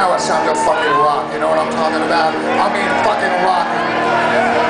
now I sound like fucking rock, you know what I'm talking about? I mean fucking rock.